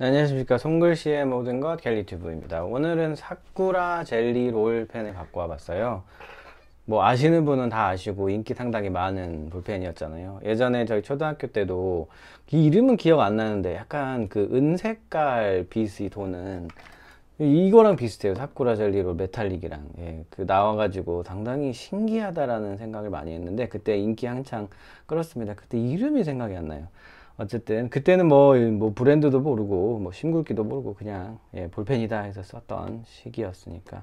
네, 안녕하십니까. 손글씨의 모든 것 갤리튜브입니다. 오늘은 사쿠라 젤리 롤펜을 갖고 와봤어요. 뭐 아시는 분은 다 아시고 인기 상당히 많은 볼펜이었잖아요. 예전에 저희 초등학교 때도 이 이름은 기억 안 나는데 약간 그 은색깔 빛이 도는 이거랑 비슷해요. 사쿠라 젤리 롤 메탈릭이랑. 예, 그 나와가지고 상당히 신기하다라는 생각을 많이 했는데 그때 인기 한창 끌었습니다. 그때 이름이 생각이 안 나요 어쨌든 그때는 뭐, 뭐 브랜드도 모르고 뭐 심굵기도 모르고 그냥 예, 볼펜이다 해서 썼던 시기였으니까.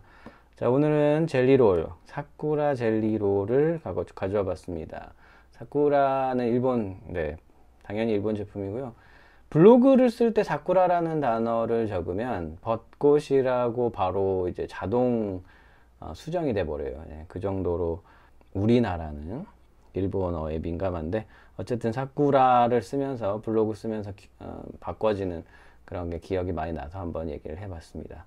자 오늘은 젤리롤 사쿠라 젤리롤을 가져와 봤습니다. 사쿠라는 일본 네 당연히 일본 제품이고요. 블로그를 쓸 때 사쿠라라는 단어를 적으면 벚꽃이라고 바로 이제 자동 어, 수정이 돼 버려요. 예, 그 정도로 우리나라는 일본어에 민감한데 어쨌든 사쿠라를 쓰면서 블로그 쓰면서 기, 어, 바꿔지는 그런 게 기억이 많이 나서 한번 얘기를 해봤습니다.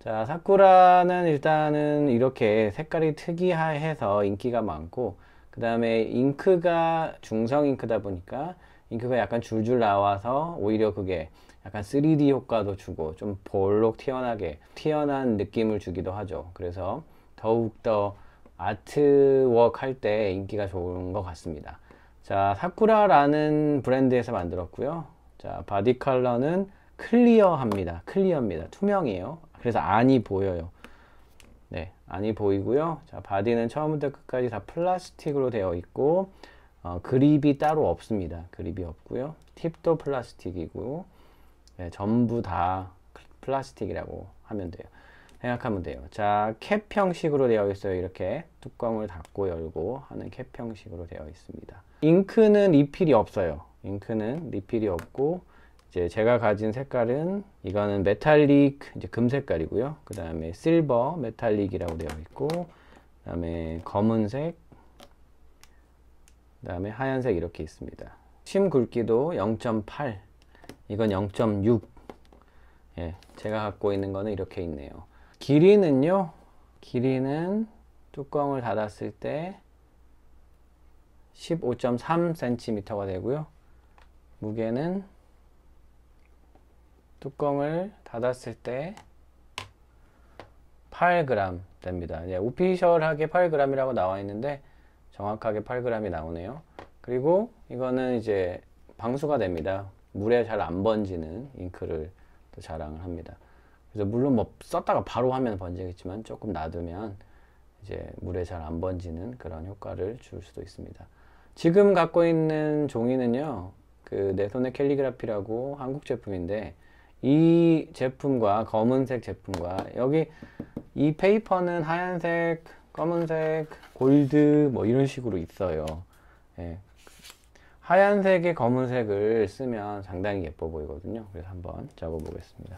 자 사쿠라는 일단은 이렇게 색깔이 특이해서 인기가 많고 그 다음에 잉크가 중성 잉크다 보니까 잉크가 약간 줄줄 나와서 오히려 그게 약간 3D 효과도 주고 좀 볼록 튀어나게 튀어난 느낌을 주기도 하죠. 그래서 더욱더 artwork 할때 인기가 좋은 것 같습니다. 자, 사쿠라라는 브랜드에서 만들었고요. 자, 바디 컬러는 clear합니다. clear입니다. 투명이에요. 그래서 안이 보여요. 네, 안이 보이고요. 자, 바디는 처음부터 끝까지 다 플라스틱으로 되어 있고 어, 그립이 따로 없습니다. 그립이 없고요. 팁도 플라스틱이고 네, 전부 다 플라스틱이라고 하면 돼요. 생각하면 돼요. 자, 캡 형식으로 되어 있어요. 이렇게 뚜껑을 닫고 열고 하는 캡 형식으로 되어 있습니다. 잉크는 리필이 없어요. 잉크는 리필이 없고 이제 제가 가진 색깔은 이거는 메탈릭 이제 금 색깔이고요. 그 다음에 silver metallic이라고 되어 있고 그 다음에 검은색 그 다음에 하얀색 이렇게 있습니다. 심 굵기도 0.8 이건 0.6 예, 제가 갖고 있는 거는 이렇게 있네요. 길이는요 길이는 뚜껑을 닫았을 때 15.3cm가 되고요. 무게는 뚜껑을 닫았을 때 8g 됩니다. 예, 오피셜하게 8g이라고 나와 있는데 정확하게 8g이 나오네요. 그리고 이거는 이제 방수가 됩니다. 물에 잘 안 번지는 잉크를 또 자랑을 합니다 그래서 물론 뭐 썼다가 바로 하면 번지겠지만 조금 놔두면 이제 물에 잘 안 번지는 그런 효과를 줄 수도 있습니다. 지금 갖고 있는 종이는요, 그 내 손의 캘리그라피라고 한국 제품인데 이 제품과 검은색 제품과 여기 이 페이퍼는 하얀색, 검은색, 골드 뭐 이런 식으로 있어요. 예. 하얀색에 검은색을 쓰면 상당히 예뻐 보이거든요. 그래서 한번 적어 보겠습니다.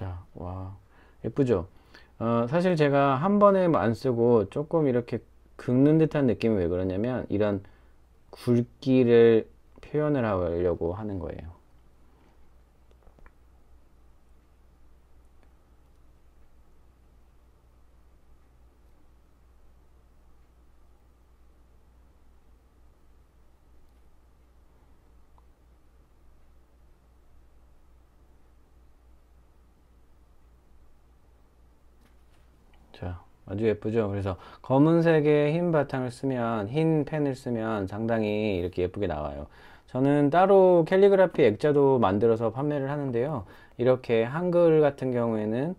자, 와, 예쁘죠? 어, 사실 제가 한 번에 안 쓰고 조금 이렇게 긁는 듯한 느낌이 왜 그러냐면 이런 굵기를 표현을 하려고 하는 거예요. 자, 아주 예쁘죠? 그래서 검은색의 흰 바탕을 쓰면, 흰 펜을 쓰면 상당히 이렇게 예쁘게 나와요. 저는 따로 캘리그라피 액자도 만들어서 판매를 하는데요. 이렇게 한글 같은 경우에는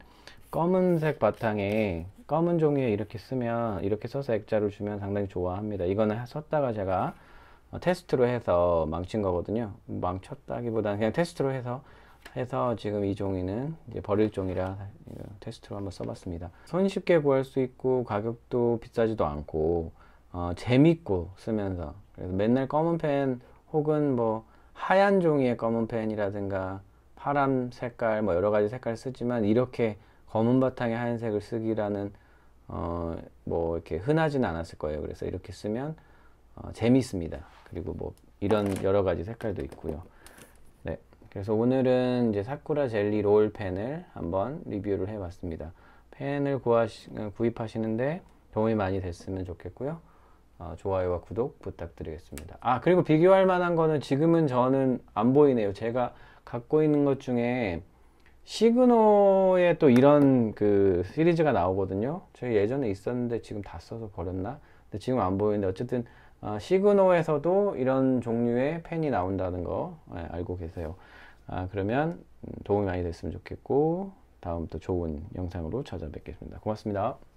검은색 바탕에 검은 종이에 이렇게 쓰면, 이렇게 써서 액자를 주면 상당히 좋아합니다. 이거는 썼다가 제가 테스트로 해서 망친 거거든요. 망쳤다기보다는 그냥 테스트로 해서 해서 지금 이 종이는 버릴 종이라 테스트로 한번 써봤습니다. 손쉽게 구할 수 있고 가격도 비싸지도 않고 어, 재밌고 쓰면서 그래서 맨날 검은 펜 혹은 뭐 하얀 종이의 검은 펜이라든가 파란 색깔 뭐 여러 가지 색깔 쓰지만 이렇게 검은 바탕에 하얀색을 쓰기라는 어, 뭐 이렇게 흔하지는 않았을 거예요. 그래서 이렇게 쓰면 어, 재밌습니다. 그리고 뭐 이런 여러 가지 색깔도 있고요. 그래서 오늘은 이제 사쿠라 젤리 롤 펜을 한번 리뷰를 해봤습니다. 펜을 구하시, 어, 구입하시는데 도움이 많이 됐으면 좋겠고요. 어, 좋아요와 구독 부탁드리겠습니다. 아, 그리고 비교할 만한 거는 지금은 저는 안 보이네요. 제가 갖고 있는 것 중에 시그노에 또 이런 그 시리즈가 나오거든요. 저희 예전에 있었는데 지금 다 써서 버렸나? 근데 지금 안 보이는데 어쨌든 어, 시그노에서도 이런 종류의 펜이 나온다는 거 예, 알고 계세요. 아, 그러면 음, 도움이 많이 됐으면 좋겠고 다음 또 좋은 영상으로 찾아뵙겠습니다. 고맙습니다.